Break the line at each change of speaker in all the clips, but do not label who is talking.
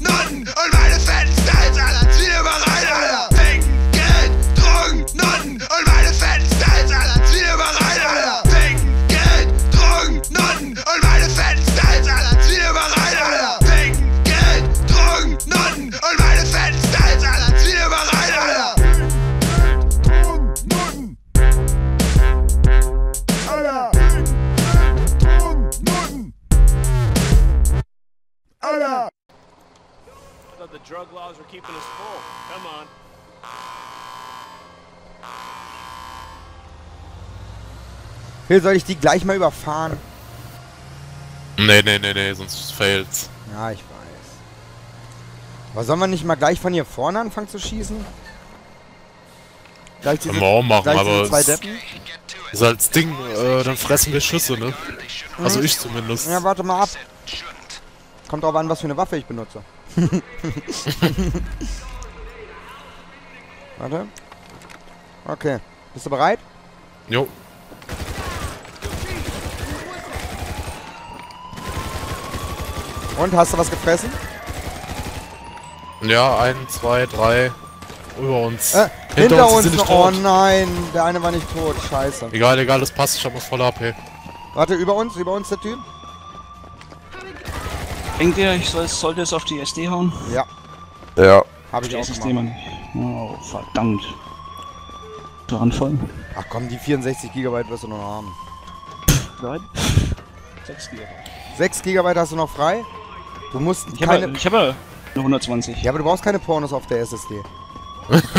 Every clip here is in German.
Nutten
Hier soll ich die gleich mal überfahren?
Nee, nee, nee, nee, sonst failt's.
Ja, ich weiß. Aber sollen wir nicht mal gleich von hier vorne anfangen zu schießen? Gleich diese,
Können wir auch machen, aber
zwei Deppen?
Ist halt das Ding, äh, dann fressen wir Schüsse, ne? Also ich zumindest.
Ja, warte mal ab. Kommt drauf an, was für eine Waffe ich benutze. warte. Okay. Bist du bereit?
Jo.
Und, hast du was gefressen?
Ja, ein, zwei, drei. Über uns.
Äh, hinter, uns
sind
noch.
nicht
Oh nein, der eine war nicht tot. Scheiße.
Egal, egal, das passt. Ich hab noch voll AP.
Warte, über uns, über uns der Typ?
Denkt ihr, ich soll, sollte es auf die SD hauen?
Ja,
Ja.
habe ich
Die
auch
SSD
gemacht.
ich. Oh, verdammt. Daran voll.
Ach komm, die 64 GB wirst du noch haben.
Nein. 6 GB.
6 GB hast du noch frei? Du musst
Ich habe
keine...
ich hab ja eine 120.
Ja, aber du brauchst keine Pornos auf der SSD.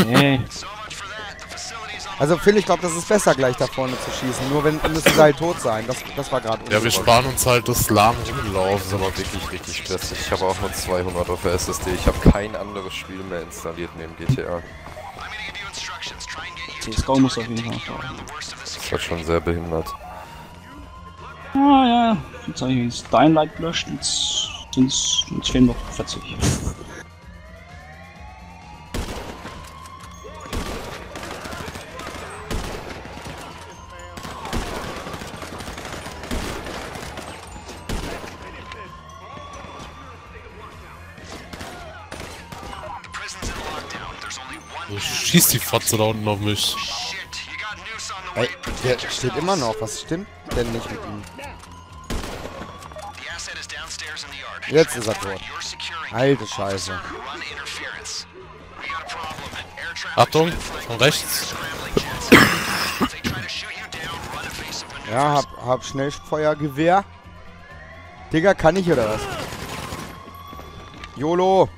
Nee.
Also Phil, ich glaube, das ist besser, gleich da vorne zu schießen. Nur wenn müssen sie halt tot sein. Das, das war gerade
Ja, wir sparen uns halt das lahm
Das
Rumlaufen.
ist aber wirklich richtig stressig. Ich habe auch nur 200 auf der SSD. Ich habe kein anderes Spiel mehr installiert neben GTA.
CSGO muss auf jeden Fall fahren.
Das ist halt schon sehr behindert.
Ah ja, jetzt habe ich das Dying Light gelöscht, jetzt, sind's, jetzt fehlen noch 40.
Ich schieß die Fotze da unten auf mich.
Ey, der steht immer noch. Was stimmt denn nicht mit ihm? Jetzt ist er tot. Alte Scheiße.
Achtung, von rechts.
Ja, hab, hab Schnellfeuergewehr. Digga, kann ich oder was? YOLO!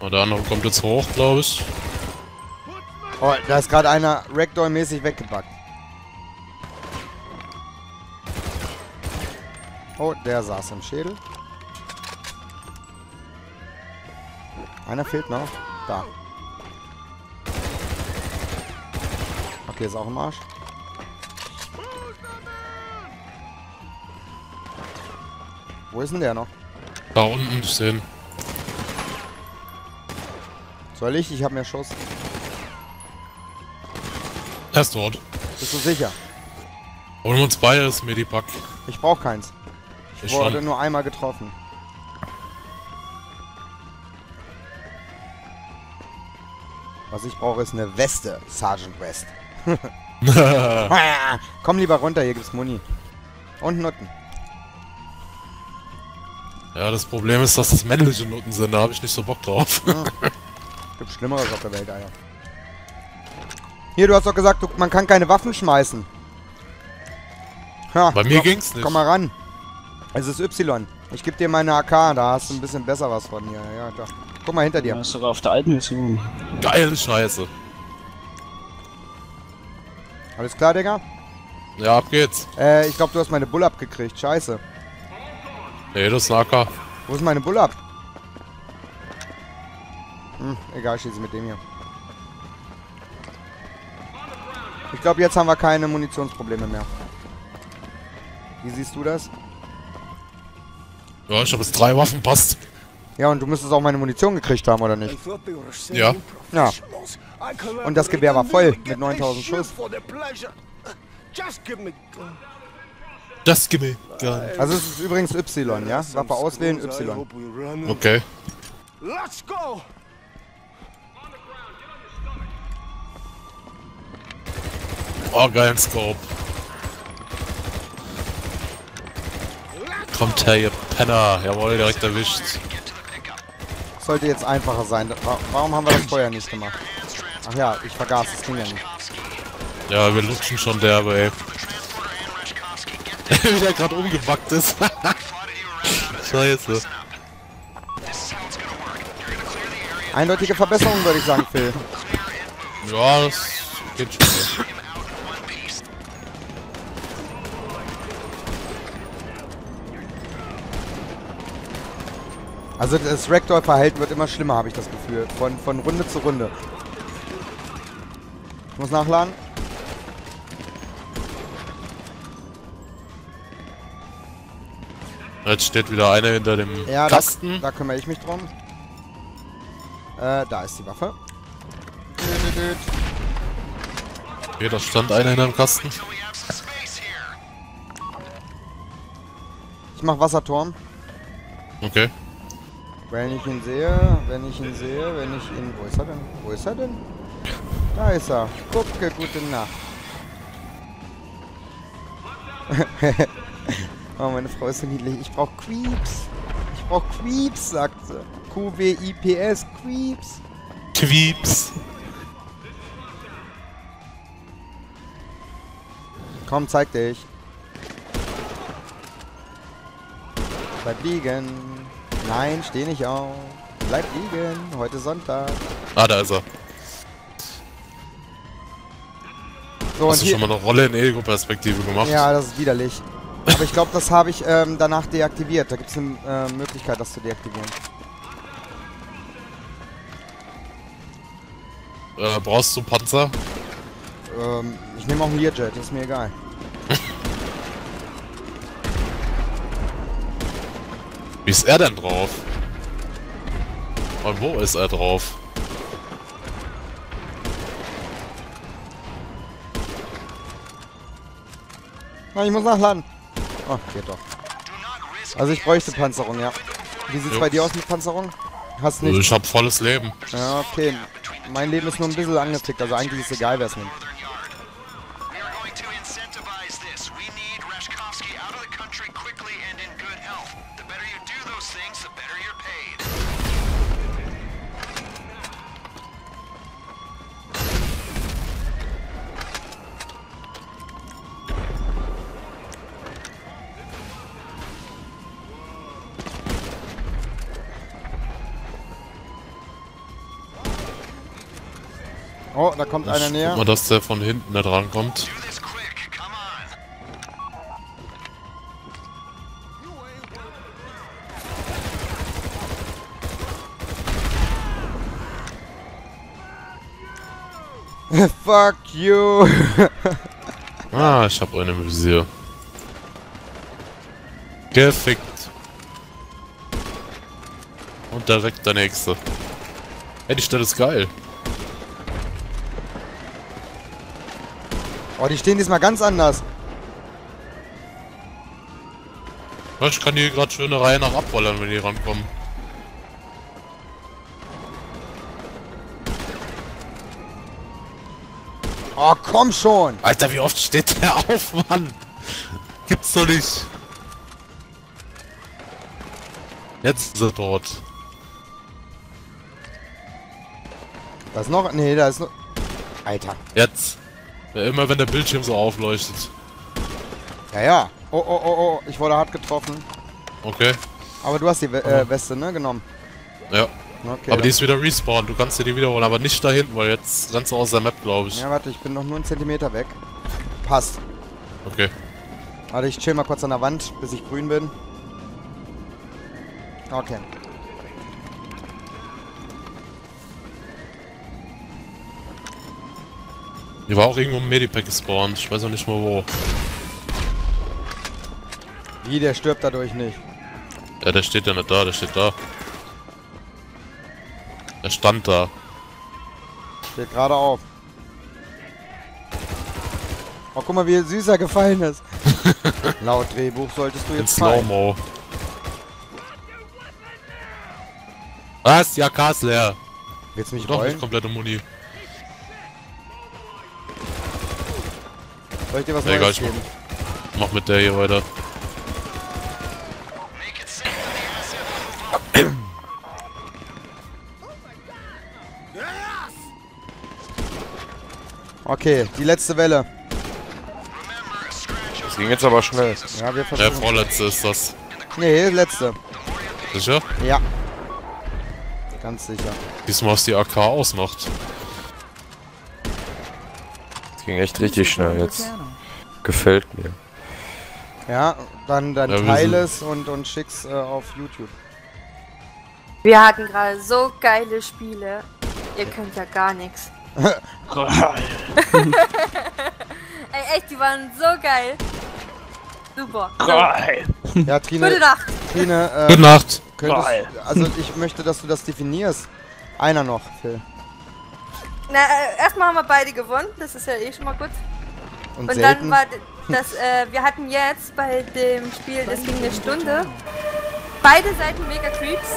Und der andere kommt jetzt hoch, glaube ich.
Oh, da ist gerade einer Ragdoll-mäßig weggebackt. Oh, der saß im Schädel. Einer fehlt noch. Da. Okay, ist auch im Arsch. Wo ist denn der noch?
Da unten stehen.
Soll ich? Ich hab mehr Schuss.
Tot.
Bist du sicher?
Holen wir uns beide das Medipack.
Ich brauch keins.
Ich
Wurde
schon.
nur einmal getroffen. Was ich brauche, ist eine Weste, Sergeant West. Komm lieber runter, hier gibt's Muni. Und Nutten.
ja, das Problem ist, dass das männliche Nutten sind. Da habe ich nicht so Bock drauf.
Gibt Schlimmeres auf der Welt, Alter. Hier, du hast doch gesagt, du, man kann keine Waffen schmeißen. Ha,
Bei mir
komm,
ging's nicht.
Komm mal ran. Es ist Y. Ich geb dir meine AK, da hast du ein bisschen besser was von hier. Ja, da. Guck mal hinter dir.
Ja, ist sogar auf der alten Version.
Geile Scheiße.
Alles klar, Digga?
Ja, ab geht's.
Äh, ich glaube, du hast meine Bull abgekriegt. Scheiße.
Nee, das ist ein AK.
Wo ist meine Bull ab? Hm, egal, ich schieße mit dem hier. Ich glaube, jetzt haben wir keine Munitionsprobleme mehr. Wie siehst du das?
Ja, ich habe jetzt drei Waffen, passt.
Ja, und du müsstest auch meine Munition gekriegt haben, oder nicht?
Ja.
Ja. Und das Gewehr war voll mit 9000 Schuss.
Just give me gun.
Das gun.
Also es ist übrigens Y, ja? Waffe auswählen, Y.
Okay.
Let's go!
Oh, geilen Scope. Kommt her, ihr Penner. Jawohl, direkt erwischt.
Sollte jetzt einfacher sein. Wa- Warum haben wir das vorher nicht gemacht? Ach ja, ich vergaß, das ging ja nicht.
Ja, wir lutschen schon derbe, ey. Wie der gerade umgebackt ist. Scheiße.
Eindeutige Verbesserung, würde ich sagen, Phil.
Ja, das geht schon.
Also das Ragdoll-Verhalten wird immer schlimmer, habe ich das Gefühl. Von, von Runde zu Runde. Ich muss nachladen.
Jetzt steht wieder einer hinter dem
Ja, da,
Kasten.
da kümmere ich mich drum. Äh, da ist die Waffe.
Hier, da stand einer hinter dem Kasten.
Ich mach Wasserturm.
Okay.
Wenn ich ihn sehe, wenn ich ihn sehe, wenn ich ihn... Wo ist er denn? Wo ist er denn? Da ist er. Gucke, gute Nacht. oh, meine Frau ist so niedlich. Ich brauch Creeps. Ich brauch Creeps, sagt sie. Q-W-I-P-S. Creeps.
Tweeps.
Komm, zeig dich. Bleib liegen. Nein, steh nicht auf. Bleib liegen. Heute Sonntag.
Ah, da ist er.
So,
Hast du schon mal eine Rolle in Ego-Perspektive gemacht?
Ja, das ist widerlich. Aber ich glaube, das habe ich ähm, danach deaktiviert. Da gibt es eine äh, Möglichkeit, das zu deaktivieren.
Äh, brauchst du Panzer?
Ähm, ich nehme auch einen Learjet, ist mir egal.
Wie ist er denn drauf? Und wo ist er drauf?
Ah, ich muss nachladen. Oh, geht doch. Also ich bräuchte Panzerung, ja. Wie sieht's
Jo.
bei dir aus mit Panzerung? Hast nicht.
ich hab volles Leben.
Ja, okay. Mein Leben ist nur ein bisschen angefickt, also eigentlich ist egal, wer es nimmt. Oh, da kommt einer
Ich
näher.
guck mal, dass der von hinten da dran kommt.
Fuck you.
Ah, ich hab einen im Visier. Gefickt. Und direkt der nächste. Ey, die Stelle ist geil.
Oh, die stehen diesmal ganz anders.
Ich kann hier gerade schöne Reihe nach abrollern, wenn die rankommen.
Oh, komm schon.
Alter, wie oft steht der auf, Mann? Gibt's doch nicht. Jetzt ist er dort.
Da ist noch... Nee, da ist noch... Alter.
Jetzt. Ja, immer wenn der Bildschirm so aufleuchtet.
Ja, ja. Oh, oh, oh, oh. Ich wurde hart getroffen.
Okay.
Aber du hast die We äh, Weste, ne? Genommen.
Ja.
Okay.
aber
dann-
die ist wieder respawn. Du kannst dir die wiederholen, aber nicht da hinten, weil jetzt rennst du aus der Map, glaube ich.
Ja, warte, ich bin noch nur einen Zentimeter weg. Passt.
Okay.
Warte, ich chill mal kurz an der Wand, bis ich grün bin. Okay.
Die war auch irgendwo im Medipack gespawnt. Ich weiß auch nicht mal wo.
Wie, der stirbt dadurch nicht.
Ja, der steht ja nicht da, der steht da. Der stand da.
Steht gerade auf. Oh, guck mal, wie süß er gefallen ist. Laut Drehbuch solltest du
In
jetzt fallen.
Slow-Mo. Was? Ja, Gas leer.
Willst du mich
Doch nicht komplette Muni.
Soll ich dir was
Ja, egal,
Neues
ich mach, mach mit der hier weiter.
Okay, die letzte Welle.
Das ging jetzt aber schnell.
Ja, wir
Der
versuchen.
vorletzte ist das.
Nee, letzte.
Sicher?
Ja. Ganz sicher.
Diesmal ist die AK ausmacht.
Ging echt richtig schnell jetzt. Gefällt mir.
Ja, dann, dann
Ja,
teile es und, und schick's äh, auf YouTube.
Wir hatten gerade so geile Spiele. Ihr könnt ja gar nichts. Ey, echt, die waren so geil. Super.
Geil.
Ja,
Gute
Trine,
Nacht.
Trine äh,
Gute Nacht.
könntest, also ich möchte, dass du das definierst. Einer noch, Phil.
Na, äh, erstmal haben wir beide gewonnen. Das ist ja eh schon mal gut.
Und,
Und dann war das, äh, wir hatten jetzt bei dem Spiel, das ging eine Stunde, beide Seiten mega Creeps.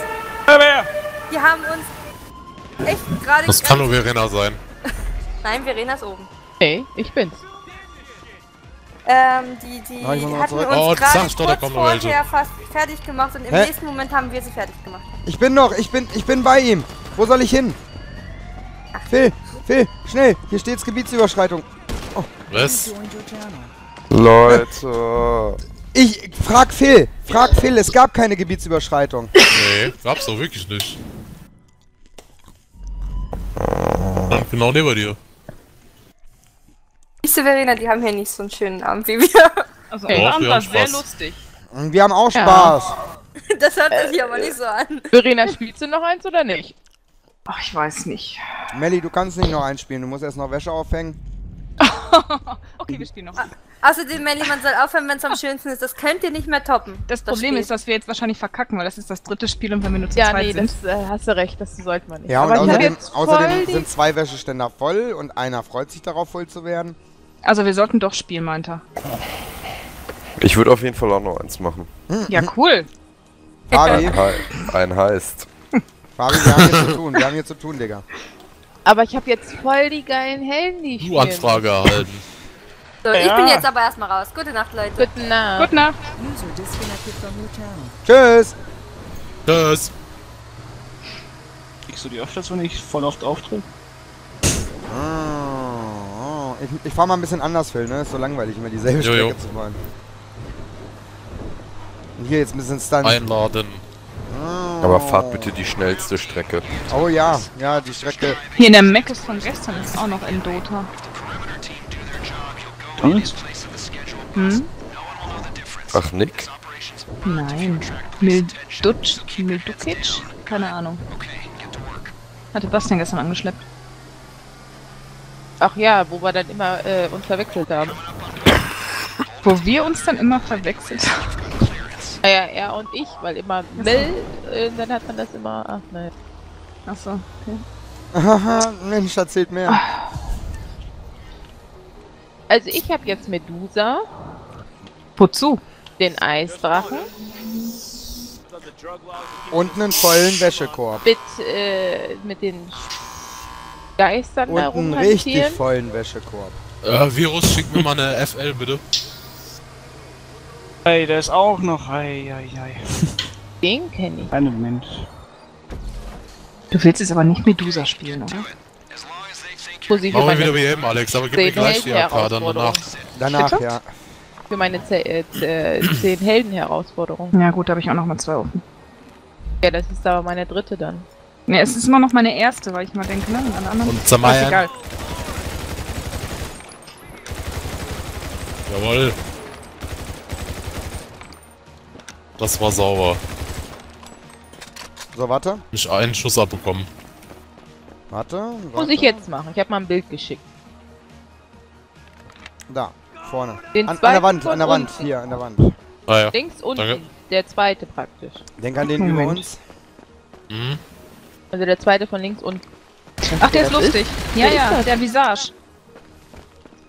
Die haben uns echt gerade.
Das kann nur Verena sein.
Nein, Verena ist oben.
Hey, ich bin's.
Ähm, die, die
mal
hatten uns
Oh,
gerade
doch,
kurz
welche.
vorher fast fertig gemacht und im
Hä?
nächsten Moment haben wir sie fertig gemacht.
Ich bin noch, ich bin, ich bin bei ihm. Wo soll ich hin? Phil, Phil, schnell. Hier steht's Gebietsüberschreitung.
Was?
Leute.
Ich frag Phil, frag Phil, es gab keine Gebietsüberschreitung.
Nee, gab's doch wirklich nicht. Ja, Genau neben dir.
Siehst du, Verena, die haben hier nicht so einen schönen Abend wie wir.
Also,
Doch,
der Abend
wir
war
haben
sehr
Spaß.
lustig.
Wir haben auch
Ja.
Spaß.
Das hört sich aber nicht so an.
Verena, spielst du noch eins oder nicht?
Ach, ich weiß nicht.
Melli, du kannst nicht noch einspielen, du musst erst noch Wäsche aufhängen.
Okay, wir spielen noch.
Außerdem, Melly, man soll aufhören, wenn es am schönsten ist. Das könnt ihr nicht mehr toppen.
Das Problem
Spiel.
ist, dass wir jetzt wahrscheinlich verkacken, weil das ist das dritte Spiel und wenn wir nur zu
Ja,
zweit
nee,
sind.
das äh, hast du recht, das sollte man nicht.
Ja, und
Aber ich hab
außerdem, außerdem sind zwei Wäscheständer voll und einer freut sich darauf, voll zu werden.
Also wir sollten doch spielen, meint er.
Ich würde auf jeden Fall auch noch eins machen.
Ja, cool.
Fabi,
Ein, ein heißt.
Fabi, wir haben hier zu tun, wir haben hier zu tun, Digga.
Aber ich habe jetzt voll die geilen Helden, die ich
Du Anfrage erhalten.
So, ich
Ja.
bin jetzt aber erstmal raus. Gute Nacht, Leute.
Gute Nacht.
Gut, Nacht.
Tschüss.
Tschüss.
Kriegst du die öfters, wenn ich voll oft auftritt?
Oh, oh. Ich, ich fahr mal ein bisschen anders, Phil, ne? Ist so langweilig, immer dieselbe
Jo, jo.
Strecke zu fahren. Und hier jetzt ein bisschen Stunt.
Einladen.
Oh.
Aber fahrt bitte die schnellste Strecke.
Oh ja, ja, die Strecke.
Hier in der Meckes von gestern ist auch noch ein Dota. Donalds? Hm?
Ach, Nick?
Nein. Mildutsch? Mildukic? Keine Ahnung. Hatte Bastian gestern angeschleppt.
Ach ja, wo wir dann immer äh, uns verwechselt haben.
Wo wir uns dann immer verwechselt haben.
Naja, er und ich, weil immer Mel, äh, dann hat man das immer. Ach nein.
Achso, okay.
Haha, Mensch, erzählt mehr.
Also ich habe jetzt Medusa,
Wozu?
den Eisdrachen,
Und einen vollen Wäschekorb.
mit, äh, mit den Geistern
Und
da
einen richtig vollen Wäschekorb.
Äh, Virus, schick mir mal eine FL, bitte.
Hey, der ist auch noch. Ei, ei, ei.
Den kenne ich.
Einen Moment. Du willst jetzt aber nicht Medusa spielen, oder?
Für
Machen wir wieder wie eben, Alex, aber gib mir gleich die AK dann danach.
Danach,
Bitte?
ja.
Für meine ze äh, ze- zehn Helden-Herausforderung.
Ja gut, da habe ich auch noch mal zwei offen.
Ja, das ist aber meine dritte dann.
Ne, es ist immer noch meine erste, weil ich mal denke, ne? Und alle anderen.
Und
ist
Zamayan. Das war sauber.
So, warte.
Nicht einen Schuss abbekommen.
Warte.
Muss
warte.
ich jetzt machen. Ich habe mal ein Bild geschickt.
Da, vorne.
Den
An, an der Wand, an der Wand.
unten.
Hier, an der Wand.
Ah ja.
Links unten.
Danke.
Der zweite praktisch.
Denk an den über uns.
Mhm.
Also der zweite von links unten.
Ach, der ist
Das ist-
lustig. Ja, ja, der Visage.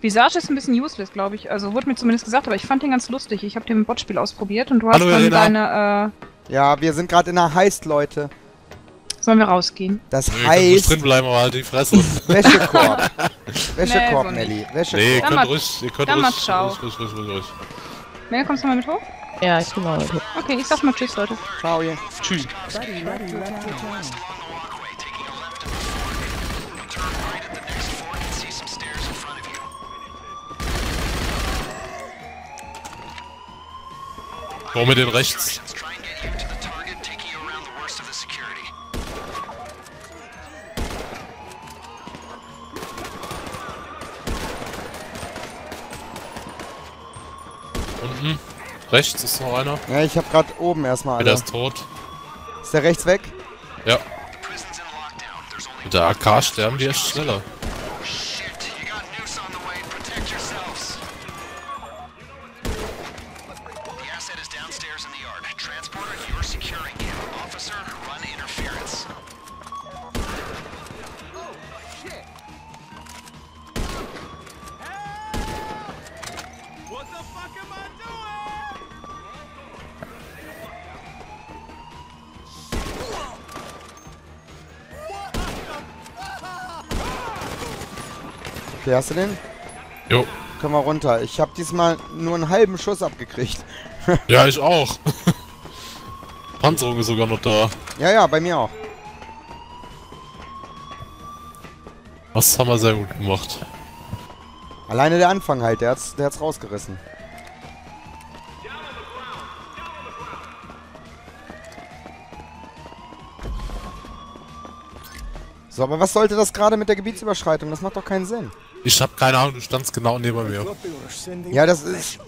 Visage ist ein bisschen useless, glaube ich. Also wurde mir zumindest gesagt, aber ich fand den ganz lustig. Ich habe den im Botspiel ausprobiert und du hast
Hallo,
dann
Elena.
deine, äh,
Ja, wir sind gerade in einer Heist, Leute.
sollen wir rausgehen?
Das
Nee,
heißt
drin bleiben, aber halt die Fresse.
Wäschekorb. Wäschekorb,
Nee, so
Nelly.
nee, ihr
Wäschekorb.
Könnt ruhig, ihr könnt
dann mal
ruhig, ruhig, ruhig, ruhig, ruhig, ruhig.
Mel, kommst du mal mit hoch?
Ja, ich bin mal mit.
Okay, ich sag mal Tschüss, Leute.
Ciao, ihr.
Tschüss.
Warum mit den rechts? Unten. Rechts ist noch einer.
Ja, ich hab grad oben erstmal
Der
alle.
ist tot.
Ist der rechts weg?
Ja. Mit der AK sterben die echt schneller.
Okay, hast du den?
Jo.
Können wir runter. Ich habe diesmal nur einen halben Schuss abgekriegt.
Ja, ich auch. Panzerung ist sogar noch da.
Ja, ja, bei mir auch.
Das haben wir sehr gut gemacht.
Alleine der Anfang halt, der hat's, der hat's rausgerissen. So, aber was sollte das gerade mit der Gebietsüberschreitung? Das macht doch keinen Sinn.
Ich hab keine Ahnung, du standst genau neben mir.
Ja, das ist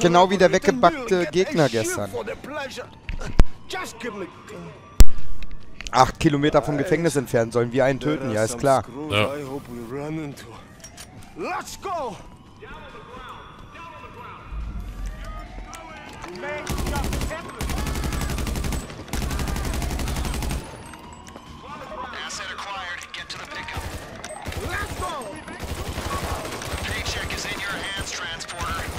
genau wie der weggebackte Gegner gestern. Acht Kilometer vom Gefängnis entfernt sollen wir einen töten, ja, ist klar.
Ja.
Asset acquired. Get to the pickup. Let's go! order.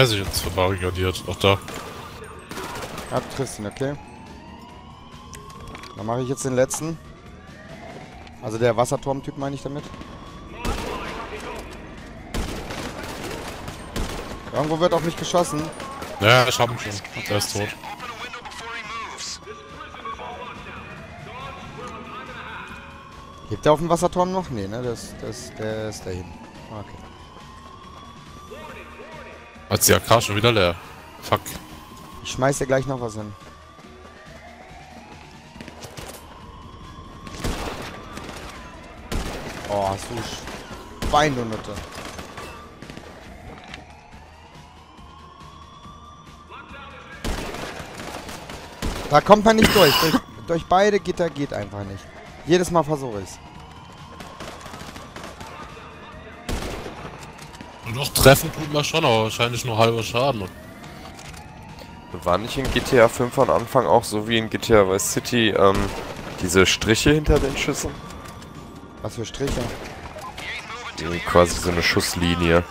Der sich jetzt verbarrikadiert. Ach da.
Ab Tristan, okay. Dann mache ich jetzt den letzten. Also der Wasserturm-Typ meine ich damit. Irgendwo wird auf mich geschossen.
Ja, ich hab ihn schon. Der ist tot.
Hebt der auf dem Wasserturm noch? Nee, ne? Das, das, der ist da hinten. Okay.
Als die AK schon wieder leer. Fuck.
Ich schmeiß dir gleich noch was hin. Oh, hast du Schwein, du Nutte. Da kommt man nicht durch. durch. Durch beide Gitter geht einfach nicht. Jedes Mal versuche ich's.
Doch treffen tut man schon, aber wahrscheinlich nur halber Schaden.
War nicht in GTA 5 am Anfang auch so wie in GTA Vice City ähm, diese Striche hinter den Schüssen?
Was für Striche.
Die quasi so eine Schusslinie.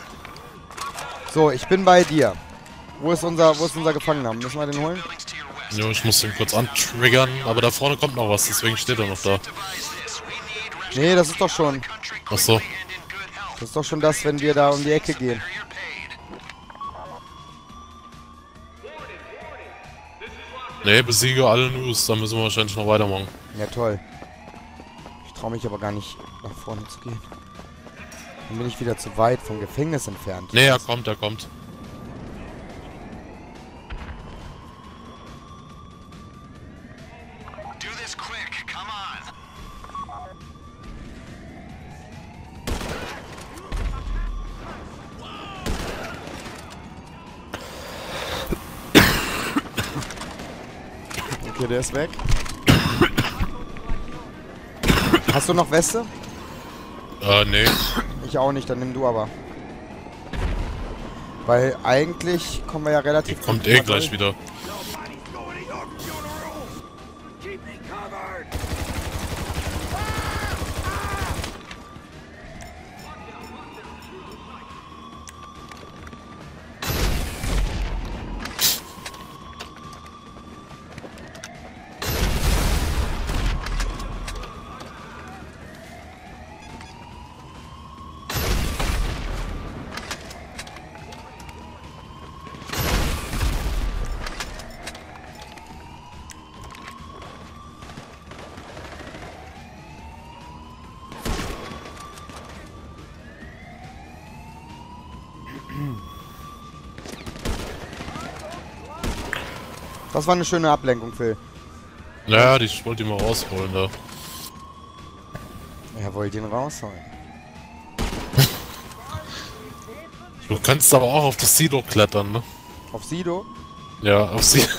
So, ich bin bei dir. Wo ist unser, wo ist unser Gefangener? Müssen wir den holen?
Jo, ich muss den kurz antriggern, aber da vorne kommt noch was, deswegen steht er noch da.
Nee, das ist doch schon.
Achso.
Das ist doch schon das, wenn wir da um die Ecke gehen.
Nee, besiege alle News, dann müssen wir wahrscheinlich noch weitermachen.
Ja, toll. Ich traue mich aber gar nicht, nach vorne zu gehen. Dann bin ich wieder zu weit vom Gefängnis entfernt.
Nee, er kommt, er kommt.
Der ist weg. Hast du noch Weste?
Äh, nee.
Ich auch nicht, dann nimm du aber. Weil eigentlich kommen wir ja relativ...
Kommt
gut
eh gleich
durch.
wieder.
Das war eine schöne Ablenkung, Phil.
Naja, die, ich wollte die mal rausholen da.
Er wollte ihn rausholen.
Du kannst aber auch auf das Silo klettern, ne?
Auf Sido?
Ja, auf Silo.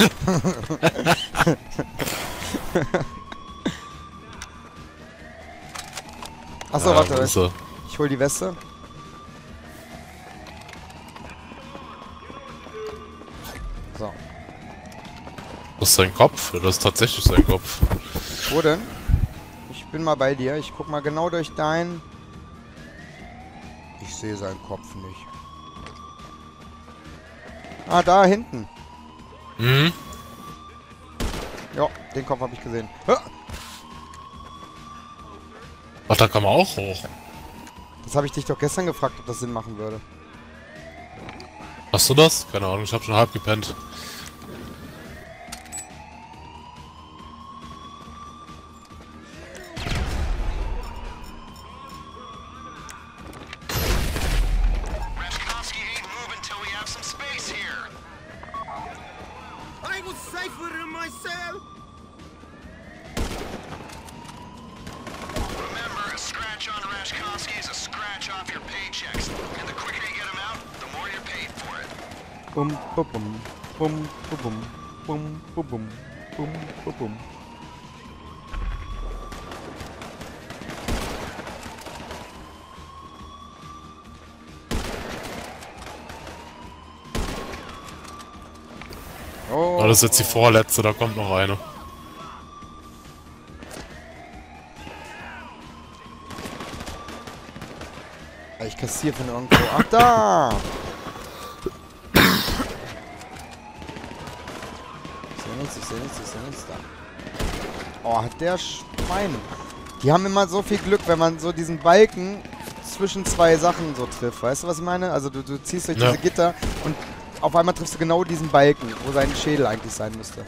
Achso,
ja,
warte. ich hol die Weste.
Das ist sein Kopf? Das ist tatsächlich sein Kopf.
Wo denn? Ich bin mal bei dir. Ich guck mal genau durch dein... Ich sehe seinen Kopf nicht. Ah, da hinten.
Mhm.
Ja, den Kopf habe ich gesehen.
Ach, da kann man auch hoch.
Das habe ich dich doch gestern gefragt, ob das Sinn machen würde.
Hast du das? Keine Ahnung, ich hab schon halb gepennt.
Bum, bum, bum, bum, bum, bum, bum, bum, bum, bum, bum. Oh,
das ist jetzt die vorletzte, da kommt noch eine.
ich kassiere von irgendwo. Ach, da! Nichts, ich sehe nichts, ich sehe nichts da. Oh, hat der Schwein. Die haben immer so viel Glück, wenn man so diesen Balken zwischen zwei Sachen so trifft. Weißt du, was ich meine? Also du, du ziehst durch
Ja.
diese Gitter und auf einmal triffst du genau diesen Balken, wo sein Schädel eigentlich sein müsste.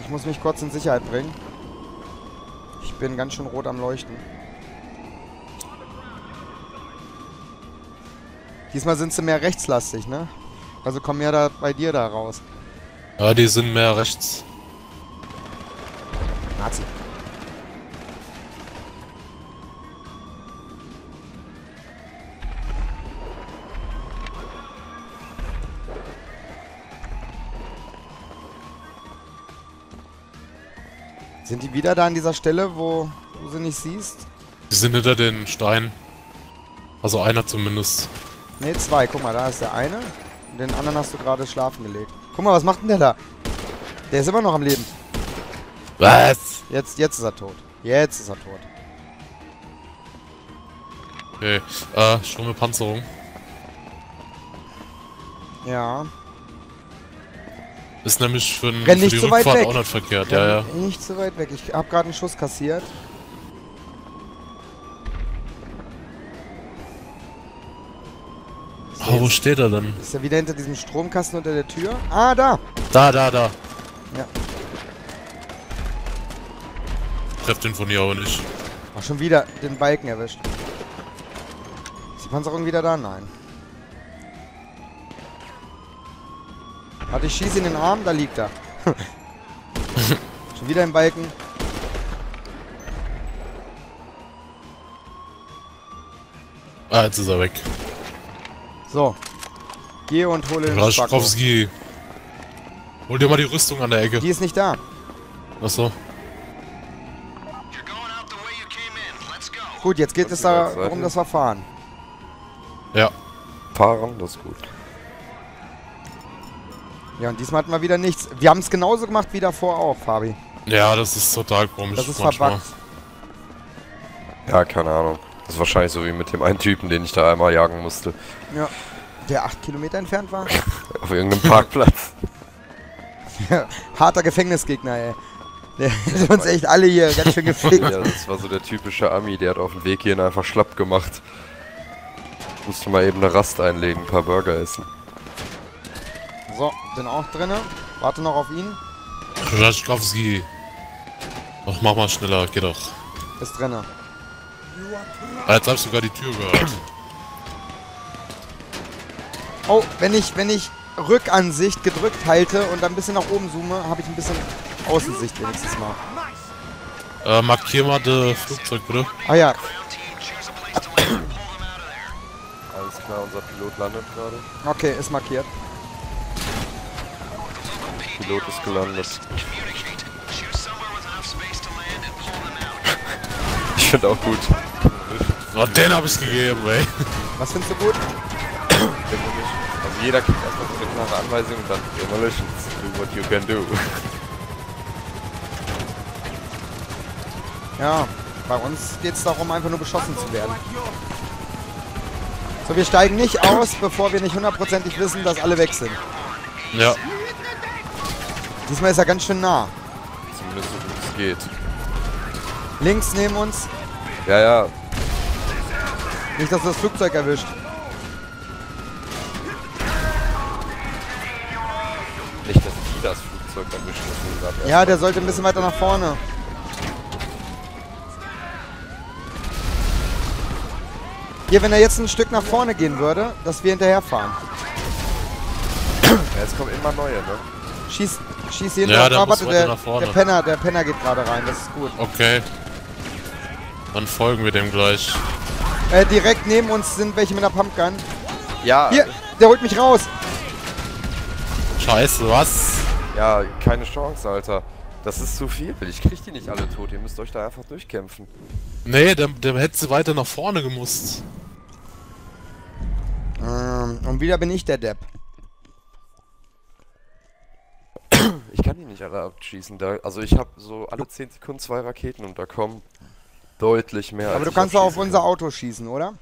Ich muss mich kurz in Sicherheit bringen. Ich bin ganz schön rot am Leuchten. Diesmal sind sie mehr rechtslastig, ne? Also komm mehr da bei dir da raus.
Ja, die sind mehr rechts.
Nazi. Sind die wieder da an dieser Stelle, wo du sie nicht siehst?
Die sind hinter den Steinen. Also einer zumindest.
Ne, zwei. Guck mal, da ist der eine. Und den anderen hast du gerade schlafen gelegt. Guck mal, was macht denn der da? Der ist immer noch am Leben.
Was?
Jetzt, jetzt ist er tot. Jetzt ist er tot.
Okay. Äh, stumme Panzerung.
Ja.
Ist nämlich für, n-
Renn
für die
so weit
Rückfahrt
weg.
auch nicht verkehrt. Ja, ja.
Nicht so weit weg. Ich habe gerade einen Schuss kassiert.
Wo steht er denn?
Ist er wieder hinter diesem Stromkasten unter der Tür? Ah, da!
Da, da, da.
Ja.
Treff den von hier aber nicht.
Ach, schon wieder den Balken erwischt. Ist die Panzerung wieder da? Nein. Warte, ich schieße in den Arm, da liegt er. Schon wieder im Balken.
Ah, jetzt ist er weg.
So. Geh und hole den.
Raschkowski. Hol dir mal die Rüstung an der Ecke.
Die ist nicht da.
Achso.
Gut, jetzt geht es darum, dass wir fahren.
Ja.
Fahren, das ist gut.
Ja, und diesmal hatten wir wieder nichts. Wir haben es genauso gemacht wie davor auch, Fabi.
Ja, das ist total komisch.
Das ist
manchmal.
verbuggt.
Ja, keine Ahnung. Das ist wahrscheinlich so wie mit dem einen Typen, den ich da einmal jagen musste.
Ja. Der acht Kilometer entfernt war.
Auf irgendeinem Parkplatz.
Harter Gefängnisgegner, ey. Der hat uns echt alle hier ganz schön gefickt.
ja, das war so der typische Ami, der hat auf dem Weg hierhin einfach schlapp gemacht. Musste mal eben eine Rast einlegen, ein paar Burger essen.
So, bin auch drinne. Warte noch auf ihn.
Raschkowski. Ach, mach mal schneller, geht doch.
Ist drinne.
Ah, jetzt hab ich sogar die Tür gehört.
Oh, wenn ich, wenn ich Rückansicht gedrückt halte und dann ein bisschen nach oben zoome, habe ich ein bisschen Außensicht wenigstens mal.
Äh, markier mal das Flugzeug, bitte.
Ah ja,
Alles klar, unser Pilot landet gerade.
okay, ist markiert.
Pilot ist gelandet. Finde auch gut.
Oh, den hab ich gegeben, ey.
Was findest du gut?
Also jeder kriegt erstmal so eine klare Anweisung und dann Demolitions, do what you can do.
Ja, bei uns geht es darum, einfach nur beschossen zu werden. So, wir steigen nicht aus, bevor wir nicht hundertprozentig wissen, dass alle weg sind.
Ja.
Diesmal ist er ganz schön nah.
Zumindest so gut es geht.
Links neben uns.
Ja, ja,
Nicht, dass das Flugzeug erwischt.
nicht, dass die das Flugzeug erwischen gerade
Ja, der sollte ein bisschen weiter nach vorne. Hier, wenn er jetzt ein Stück nach vorne gehen würde, dass wir hinterherfahren.
Ja, es kommen immer neue, ne?
Schieß, schieß jeden
Ja,
drauf.
der
der Penner, der Penner geht gerade rein, das ist gut.
Okay. Dann folgen wir dem gleich.
Äh, direkt neben uns sind welche mit einer Pumpgun.
Ja,
Hier, der holt mich raus.
Scheiße, was?
ja, keine Chance, Alter. Das ist zu viel. Ich krieg die nicht alle tot. Ihr müsst euch da einfach durchkämpfen.
Nee, der, der hätte sie weiter nach vorne gemusst.
Ähm, und wieder bin ich der Depp.
Ich kann die nicht alle abschießen. Da, also ich habe so alle 10 Sekunden zwei Raketen und da kommen deutlich mehr.
Aber
als
du kannst doch auf unser
kann.
Auto schießen, oder?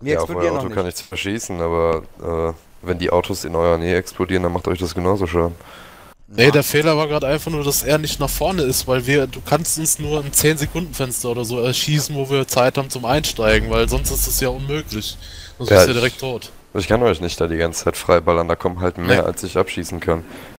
Wir
ja, auf euer
explodieren
Auto
noch
kann
nicht.
ich zwar schießen, aber äh, wenn die Autos in eurer Nähe explodieren, dann macht euch das genauso Schaden.
Nee, der Fehler war gerade einfach nur, dass er nicht nach vorne ist, weil wir, du kannst uns nur ein 10 Sekunden Fenster oder so erschießen, wo wir Zeit haben zum Einsteigen, weil sonst ist es ja unmöglich. Sonst
Ja,
bist du
ich-
direkt tot.
Ich kann euch nicht da die ganze Zeit freiballern, da kommen halt mehr,
Nee.
als ich abschießen kann.